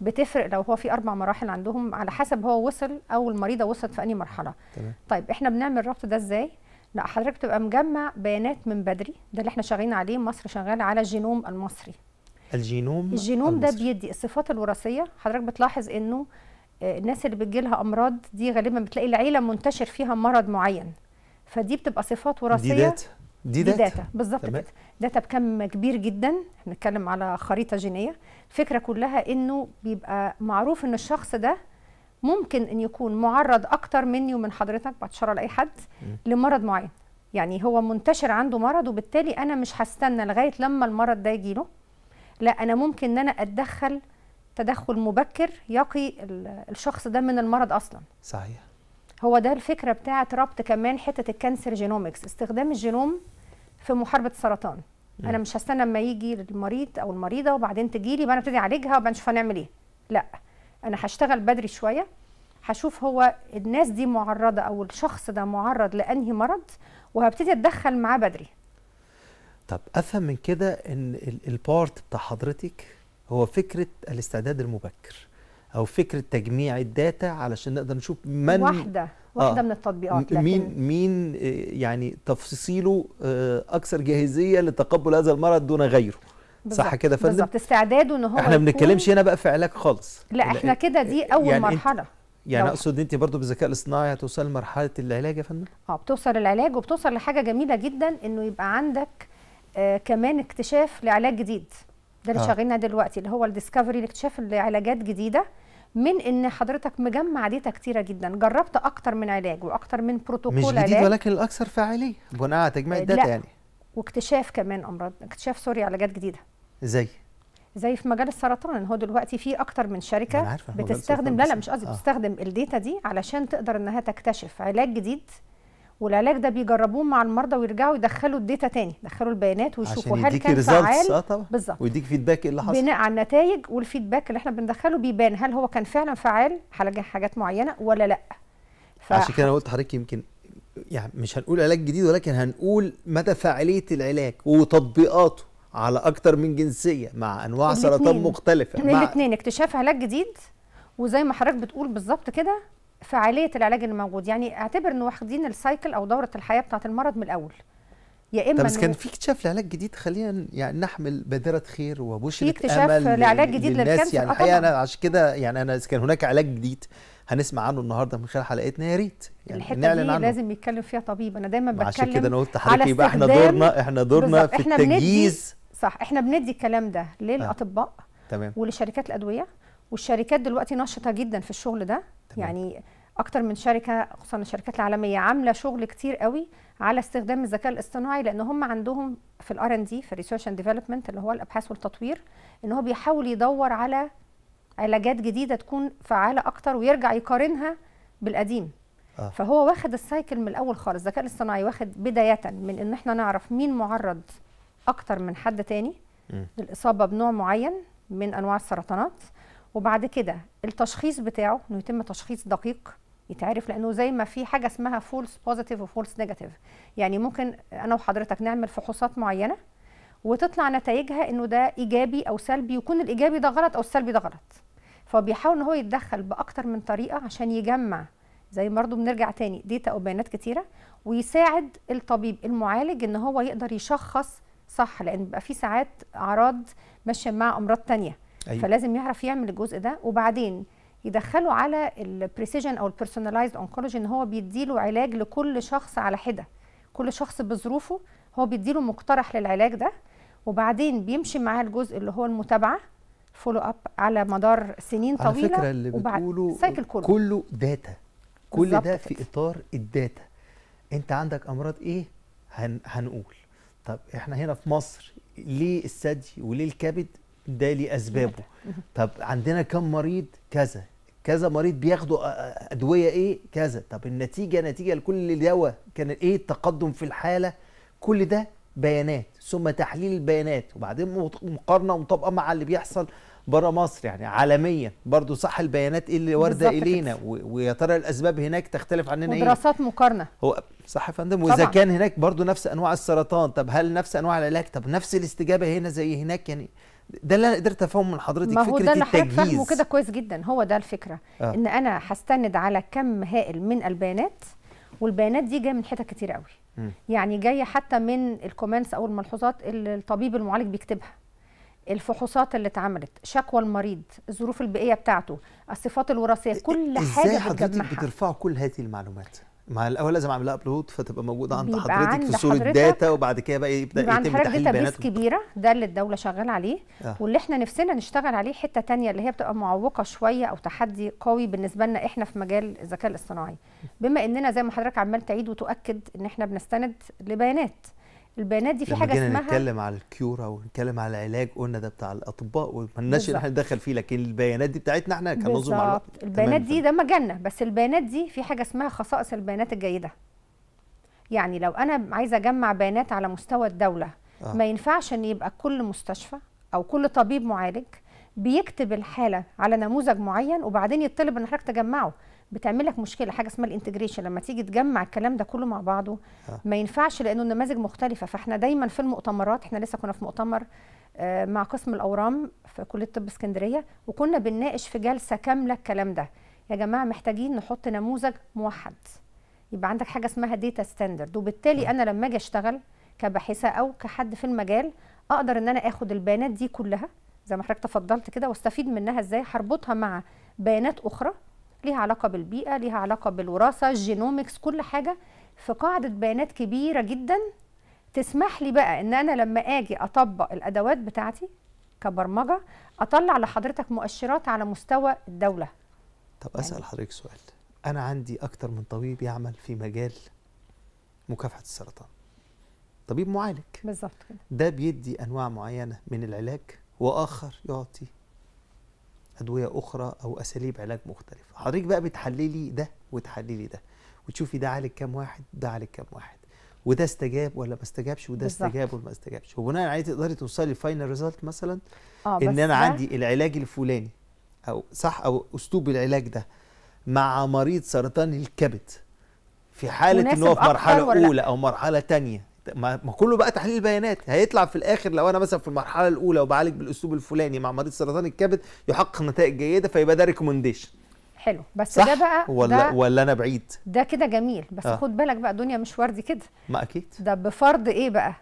بتفرق لو هو في أربع مراحل عندهم على حسب هو وصل أو المريضة وصلت في انهي مرحلة تمام. طيب إحنا بنعمل الربط ده إزاي لا حضرتك تبقى مجمع بيانات من بدري ده اللي إحنا شغالين عليه مصر شغالة على الجينوم المصري. الجينوم الجينوم ده. بيدي الصفات الوراثية. حضرتك بتلاحظ إنه آه، الناس اللي بتجيلها أمراض دي غالبا بتلاقي العيلة منتشر فيها مرض معين. فدي بتبقى صفات وراثية. دي data دي data, data بالظبط. كده. data بكم كبير جدا. بنتكلم على خريطة جينية. الفكرة كلها إنه بيبقى معروف إن الشخص ده ممكن إن يكون معرض أكتر مني ومن حضرتك بعد شر لأي حد لمرض معين. يعني هو منتشر عنده مرض وبالتالي أنا مش هستنى لغاية لما المرض ده يجيله. لا أنا ممكن إن أنا أتدخل تدخل مبكر يقي ال- الشخص ده من المرض أصلا. صحيح. هو ده الفكرة بتاعة ربط كمان حتة ال cancer genomics استخدام الجينوم في محاربة السرطان. مم. أنا مش هستنى اما يجي المريض أو المريضة وبعدين تجي لي بقى أنا ابتدي أعالجها وبقى نشوف هنعمل إيه. لا. أنا هشتغل بدري شوية هشوف هو الناس دي معرضة أو الشخص ده معرض لأنهي مرض وهبتدي أتدخل معاه بدري طب أفهم من كده إن ال- ال part بتاع حضرتك هو فكرة الاستعداد المبكر أو فكرة تجميع ال data علشان نقدر نشوف من واحدة واحدة آه. من التطبيقات لكن مين مين آه، يعني تفصيله آه، أكثر جاهزية لتقبل هذا المرض دون غيره صح بالظبط- كده يا فندم؟ بالظبط. استعداده إن هو إحنا ما بنتكلمش هنا بقى في علاج خالص. لا إحنا كده دي أول يعني مرحلة. يعني أقصد أنت برضو بالذكاء الاصطناعي هتوصل لمرحلة العلاج يا فندم؟ آه بتوصل العلاج وبتوصل لحاجة جميلة جدا إنه يبقى عندك آه كمان اكتشاف لعلاج جديد. ده اللي آه. شغالنا دلوقتي اللي هو ال discovery الاكتشاف لعلاجات جديدة من إن حضرتك مجمع data كتيرة جدا. جربت أكتر من علاج وأكتر من بروتوكول مش جديد علاج. ولكن الأكثر فاعلية بناء على تجميع آه، ال data. يعني. واكتشاف كمان أمراض اكتشاف sorry علاجات جديدة. زي؟ زي في مجال السرطان إن هو دلوقتي في أكتر من شركة بتستخدم لا لا مش قصدي آه. بتستخدم ال data دي علشان تقدر إنها تكتشف علاج جديد والعلاج ده بيجربوه مع المرضى ويرجعوا يدخلوا ال data تاني يدخلوا البيانات ويشوفوا هل كان results فعال. طبعا. بالظبط. ويديك feedback إيه اللي حصل. بناء على النتائج وال feedback اللي إحنا بندخله بيبان هل هو كان فعلا فعال على حاجات معينة ولا لأ. ف- عشان كده أنا قلت لحضرتك يمكن يعني مش هنقول علاج جديد ولكن هنقول مدى فاعليه العلاج وتطبيقاته. على أكتر من جنسية مع أنواع سرطان. مختلفة. من الاثنين. اكتشاف علاج جديد؟ وزي ما حضرتك بتقول بالظبط كده فعالية العلاج اللي موجود. يعني اعتبر إنه واخدين السايكل أو دورة الحياة بتاعه المرض من الأول. يا إما بس كان في اكتشاف لعلاج جديد خلينا يعني نحمل بادره خير وبشرة في اكتشاف أمل لعلاج جديد للناس. يعني آه الحقيقة. أنا عشان كده يعني أنا كان هناك علاج جديد هنسمع عنه النهارده من خلال حلقتنا يا ريت. يعني الحتة نعلن دي عنه. لازم يتكلم فيها طبيب. أنا دايما عشان بتكلم كده أنا قلت على لحضرتك يبقى إحنا دورنا إحنا دورنا في التجهيز صح إحنا بندي الكلام ده للأطباء تمام ولشركات الأدوية والشركات دلوقتي نشطه جدا في الشغل ده تمام. يعني أكتر من شركة خصوصا الشركات العالمية عاملة شغل كتير قوي على استخدام الذكاء الاصطناعي لأن هم عندهم في ال R&D في ال research and development اللي هو الأبحاث والتطوير إن هو بيحاول يدور على علاجات جديدة تكون فعالة أكتر ويرجع يقارنها بالقديم آه. فهو واخد ال cycle من الأول خالص الذكاء الاصطناعي واخد بداية من إن إحنا نعرف مين معرض أكتر من حد تاني. للإصابة بنوع معين من أنواع السرطانات. وبعد كده التشخيص بتاعه إنه يتم تشخيص دقيق يتعرف لأنه زي ما في حاجة اسمها false positive و false negative يعني ممكن أنا وحضرتك نعمل فحوصات معينة وتطلع نتائجها إنه ده إيجابي أو سلبي يكون الإيجابي ده غلط أو السلبي ده غلط. فبيحاول إن هو يتدخل بأكتر من طريقة عشان يجمع زي برضه بنرجع تاني data أو بيانات كتيرة ويساعد الطبيب المعالج إن هو يقدر يشخص صح لأن بيبقى في ساعات أعراض ماشية مع أمراض تانية. أيوة. فلازم يعرف يعمل الجزء ده. وبعدين يدخله على ال precision أو ال personalized oncology إن هو بيديله علاج لكل شخص على حدة. كل شخص بظروفه هو بيديله مقترح للعلاج ده. وبعدين بيمشي معاه الجزء اللي هو المتابعة follow up على مدار سنين على طويلة. فكرة اللي بتقوله كله. كله data كل ده كده. في إطار ال data أنت عندك أمراض إيه؟ هن هنقول. طب إحنا هنا في مصر ليه الثدي وليه الكبد؟ ده ليه اسبابه [LAUGHS] طب عندنا كم مريض؟ كذا. كذا مريض بياخدوا أدوية إيه؟ كذا. طب النتيجة نتيجة لكل دواء. كان إيه؟ التقدم في الحالة. كل ده بيانات ثم تحليل البيانات. وبعدين مقارنة ومطابقة مع اللي بيحصل. بره مصر يعني عالميا. برضو صح البيانات إيه اللي واردة إلينا؟ ويا ترى الأسباب هناك تختلف عننا إيه؟ ودراسات مقارنة. هو صح يا فندم؟ وإذا. كان هناك برضو نفس أنواع السرطان طب هل نفس أنواع العلاج؟ طب نفس الاستجابة هنا زي هناك؟ يعني ده اللي أنا قدرت أفهمه من حضرتك ما هو فكرة ده اللي حضرتك فاهمه كده كويس جدا. هو ده الفكرة آه. إن أنا هستند على كم هائل من البيانات والبيانات دي جاية من حتت كتير قوي. مم. يعني جاية حتى من ال comments أو الملحوظات اللي الطبيب المعالج بيكتبها. الفحوصات اللي اتعملت شكوى المريض الظروف البيئية بتاعته الصفات الوراثية كل إزاي حاجة حضرتك بتجمعها بترفعوا كل هذه المعلومات؟ مع الأول لازم اعملها upload فتبقى موجودة عند حضرتك عند في صورة حضرتك- data وبعد كده بقى يبدأ عند يتم حضرتك تحليل database بيانات كبيرة ده اللي الدولة شغالة عليه آه. واللي إحنا نفسنا نشتغل عليه حتة تانية اللي هي بتبقى معوقة شوية أو تحدي قوي بالنسبة لنا إحنا في مجال الذكاء الاصطناعي. بما إننا زي ما حضرتك عمال تعيد وتؤكد إن إحنا بنستند لبيانات. البيانات دي في حاجة اسمها نتكلم على الكيورا ونتكلم على العلاج قلنا ده بتاع الأطباء ومالناش ان إحنا. ندخل فيه لكن البيانات دي بتاعتنا إحنا كنظم معلومات. البيانات دي ده مجالنا بس البيانات دي في حاجة اسمها خصائص البيانات الجيدة. يعني لو أنا عايزة أجمع بيانات على مستوى الدولة آه. ما ينفعش إن يبقى كل مستشفى أو كل طبيب معالج بيكتب الحالة على نموذج معين وبعدين يطلب إن حضرتك تجمعه. بتعمل لك مشكلة حاجة اسمها الانتجريشن لما تيجي تجمع الكلام ده كله مع بعضه آه. ما ينفعش لأنه النماذج مختلفة. فاحنا دايما في المؤتمرات إحنا لسه كنا في مؤتمر آه، مع قسم الأورام في كلية طب اسكندرية وكنا بنناقش في جلسة كاملة الكلام ده. يا جماعة محتاجين نحط نموذج موحد. يبقى عندك حاجة اسمها data standard وبالتالي أنا لما أجي أشتغل كباحثة أو كحد في المجال أقدر إن أنا آخد البيانات دي كلها زي ما حضرتك تفضلت كده واستفيد منها إزاي؟ هربطها مع بيانات أخرى ليها علاقة بالبيئة ليها علاقة بالوراثة ال genomics كل حاجة في قاعدة بيانات كبيرة جدا. تسمح لي بقى إن أنا لما آجي أطبق الأدوات بتاعتي كبرمجة أطلع لحضرتك مؤشرات على مستوى الدولة. طب أسأل حضرتك سؤال. أنا عندي أكتر من طبيب يعمل في مجال مكافحة السرطان. طبيب معالج. بالظبط كده. ده بيدي أنواع معينة من العلاج وآخر يعطي أدوية أخرى أو أساليب علاج مختلفة. حضرتك بقى بتحللي ده وتحللي ده. وتشوفي ده عالج كام واحد ده عالج كام واحد. وده استجاب ولا ما استجابش وده بالظبط. استجاب ولا ما استجابش. وبناء عليه تقدري توصلي ل final result مثلا آه إن أنا عندي العلاج الفلاني أو صح أو أسلوب العلاج ده مع مريض سرطان الكبد. في حالة إن هو في مرحلة؟ أولى أو مرحلة تانية. ما كله بقى تحليل بيانات. هيطلع في الآخر لو أنا مثلا في المرحلة الأولى وبعالج بالأسلوب الفلاني مع مريض سرطان الكبد يحقق نتائج جيدة فيبقى ده ريكومنديشن حلو. بس صح؟ ده بقى ولا ده, ولا أنا بعيد؟ ده كده جميل. بس. آه. خد بالك بقى الدنيا مش وردي كده. ما أكيد. ده بفرض إيه بقى؟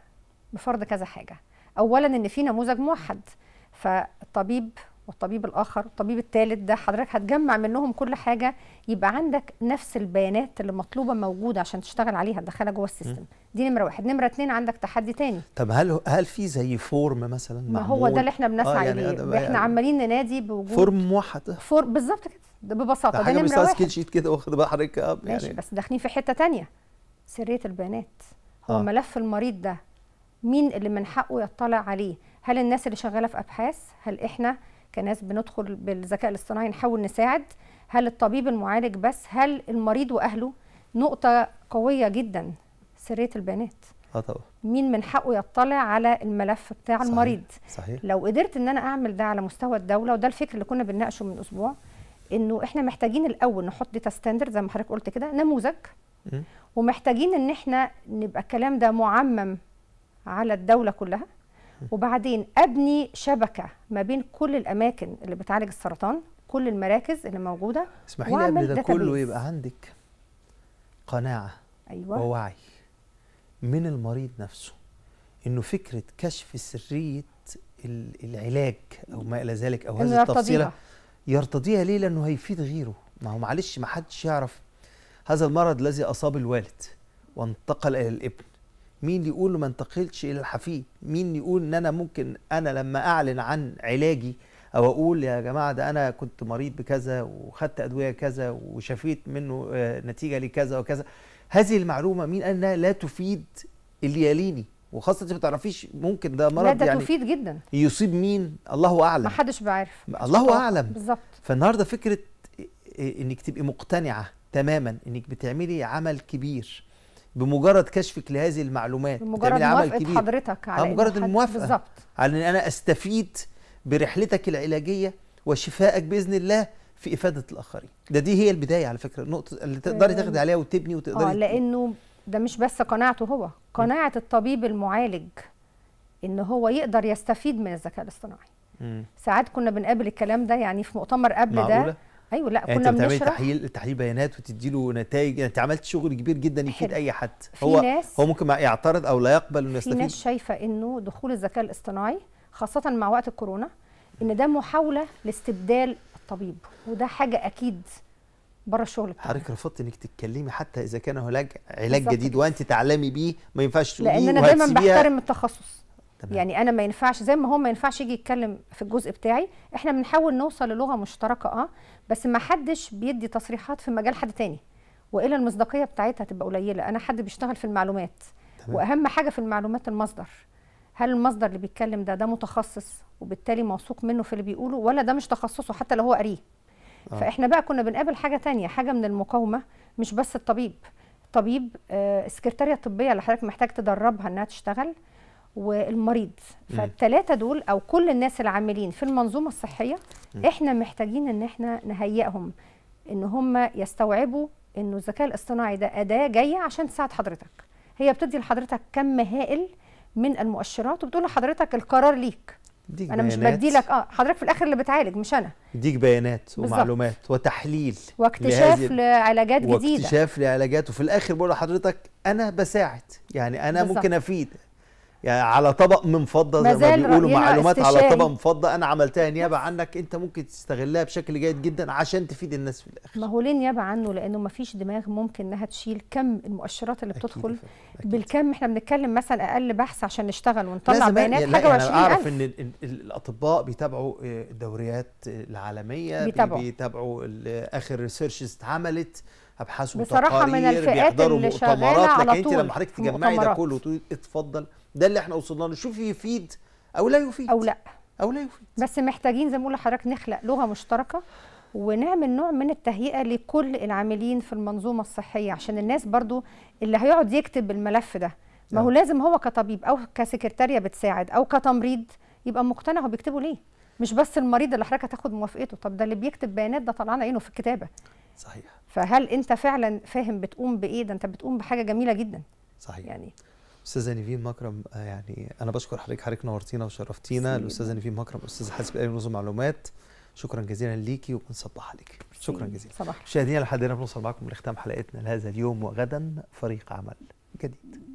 بفرض كذا حاجة. اولا إن في نموذج موحد. فالطبيب والطبيب الآخر والطبيب الثالث ده حضرتك هتجمع منهم كل حاجة يبقى عندك نفس البيانات اللي مطلوبة موجودة عشان تشتغل عليها تدخلها جوه ال system. دي نمرة واحد. نمرة اتنين عندك تحدي تاني. طب هل هل في زي form مثلا ما هو ده؟ اللي إحنا بنسعى آه، يعني بقى إحنا يعني عمالين ننادي بوجود form موحد form بالظبط كده. ده ببساطة. ده ده, نمرة واحد. Excel sheet كده واخد بقى حضرتك. آه، ماشي يعني بس داخلين في حتة تانية. سرية البيانات. هو. آه. ملف المريض ده مين اللي من حقه يطلع عليه؟ هل الناس اللي شغالة في أبحاث؟ هل إحنا؟ كناس بندخل بالذكاء الاصطناعي نحاول نساعد هل الطبيب المعالج بس؟ هل المريض وأهله؟ نقطة قوية جدا سرية البيانات. آه طبعا. مين من حقه يطلع على الملف بتاع صحيح. المريض؟ صحيح. لو قدرت إن أنا أعمل ده على مستوى الدولة وده الفكر اللي كنا بنناقشه من أسبوع إنه إحنا محتاجين الأول نحط data standard زي ما حضرتك قلت كده نموذج. ومحتاجين إن إحنا نبقى الكلام ده معمم على الدولة كلها. وبعدين أبني شبكة ما بين كل الأماكن اللي بتعالج السرطان كل المراكز اللي موجودة اسمحي لي قبل ده كله. يبقى عندك قناعة أيوه. ووعي من المريض نفسه إنه فكرة كشف سرية ال- العلاج أو ما إلى ذلك أو هذه التفصيلة يرتضيها ليه؟ لأنه هيفيد غيره. ما هو معلش ما حدش يعرف هذا المرض الذي أصاب الوالد وانتقل إلى الابن. مين اللي يقول ما انتقلش إلى الحفيد؟ مين اللي يقول إن أنا ممكن أنا لما أعلن عن علاجي أو أقول يا جماعة ده أنا كنت مريض بكذا وخدت أدوية كذا وشفيت منه آه، نتيجة لكذا وكذا. هذه المعلومة مين؟ قال إنها لا تفيد اللي يليني وخاصة أنت ما تعرفيش ممكن ده لا مرض ده يعني تفيد جدا. يصيب مين؟ الله ما اعلم حدش بيعرف. الله متوقع. أعلم. بالظبط. فالنهاردة فكرة إيه إنك تبقي مقتنعة تماما إنك بتعملي عمل كبير. بمجرد كشفك لهذه المعلومات بمجرد موافقة كبير حضرتك على آه، إنه مجرد الموافقة. بالظبط على إن أنا أستفيد برحلتك العلاجية وشفائك بإذن الله في إفادة الآخرين ده دي هي البداية على فكرة النقطة اللي تقدري. تاخدي عليها وتبني وتقدري آه لأنه ده مش بس قناعته هو قناعة الطبيب المعالج إن هو يقدر يستفيد من الذكاء الاصطناعي. ساعات كنا بنقابل الكلام ده يعني في مؤتمر قبل معقولة ده أيوه لا يعني أنت بتعملي تحليل تحليل بيانات وتدي له نتائج أنت عملت شغل كبير جدا يفيد. أي حد. في هو ناس هو ممكن ما يعترض أو لا يقبل إنه في يستفيد. ناس شايفة إنه دخول الذكاء الاصطناعي خاصة مع وقت الكورونا إن ده محاولة لاستبدال الطبيب. وده حاجة أكيد بره الشغل بتاعنا. حضرتك رفضت إنك تتكلمي حتى إذا كان هناك علاج جديد. وأنت تعلمي بيه ما ينفعش تقوليه لأن أنا دايما بحترم التخصص. تمام. يعني أنا ما ينفعش زي ما هو ما ينفعش يجي يتكلم في الجزء بتاعي إحنا بنحاول نوصل للغة مشتركة آه بس ما حدش بيدي تصريحات في مجال حد تاني وإلا المصداقية بتاعتها هتبقى قليلة أنا حد بيشتغل في المعلومات تمام. وأهم حاجة في المعلومات المصدر هل المصدر اللي بيتكلم ده ده متخصص وبالتالي موثوق منه في اللي بيقوله ولا ده مش تخصصه حتى لو هو قريه آه. فإحنا بقى كنا بنقابل حاجة تانية حاجة من المقاومة مش بس الطبيب طبيب آه، السكرتارية الطبية اللي حضرتك محتاج تدربها إنها تشتغل والمريض مم. فالثلاثه دول أو كل الناس العاملين في المنظومة الصحية. إحنا محتاجين إن إحنا نهيئهم إن هم يستوعبوا انه الذكاء الاصطناعي ده أداة جاية عشان تساعد حضرتك هي بتدي لحضرتك كم هائل من المؤشرات وبتقول لحضرتك القرار ليك يديك أنا مش بيانات، بدي لك آه حضرتك في الآخر اللي بتعالج مش أنا يديك بيانات. ومعلومات وتحليل واكتشاف لعلاجات جديدة واكتشاف لعلاجات وفي الآخر بقول لحضرتك أنا بساعد يعني أنا بالظبط. ممكن أفيد يعني على طبق من فضة زي ما بيقولوا معلومات على استشاري. طبق من فضة. أنا عملتها نيابة عنك أنت ممكن تستغلها بشكل جيد جدا عشان تفيد الناس في الآخر. ما هو ليه نيابة عنه؟ لأنه ما فيش دماغ ممكن إنها تشيل كم المؤشرات اللي بتدخل أكيد. بالكم. إحنا بنتكلم مثلا أقل بحث عشان نشتغل ونطلع بيانات. يعني حاجة يعني و20 أعرف إن ال- ال- الأطباء بيتابعوا آه، الدوريات العالمية بي- بيتابعوا. بيتابعوا آخر ريسيرشز اتعملت أبحاث بصراحة من وتقارير الفئات اللي مؤتمرات. على لكن أنت طول لما حضرتك تجمعي ده. كله وتقولي اتفضل. ده اللي إحنا وصلنا له. شوفي يفيد أو لا يفيد. أو لا. أو لا يفيد. بس محتاجين زي ما بقول لحضرتك نخلق لغة مشتركة ونعمل نوع من التهيئة لكل العاملين في المنظومة الصحية عشان الناس برضو اللي هيقعد يكتب الملف ده ما هو آه. لازم هو كطبيب أو كسكرتارية بتساعد أو كتمريض يبقى مقتنع هو بيكتبه ليه؟ مش بس المريض اللي حضرتك هتاخد موافقته. طب ده اللي بيكتب بيانات ده طلعنا عينه في الكتابة. صحيح. فهل أنت فعلا فاهم بتقوم بإيه؟ ده أنت بتقوم بحاجة جميلة جدا. صحيح. يعني استاذه نيفين مكرم آه، يعني أنا بشكر حضرتك حضرتك نورتينا وشرفتينا. الاستاذه نيفين مكرم استاذه حاسب علم نظم معلومات. شكرا جزيلا ليكي وبنصبح عليك. شكرا جزيلا. صباح. مشاهدينا لحد هنا بنوصل معكم لختام حلقتنا لهذا اليوم وغدا فريق عمل جديد.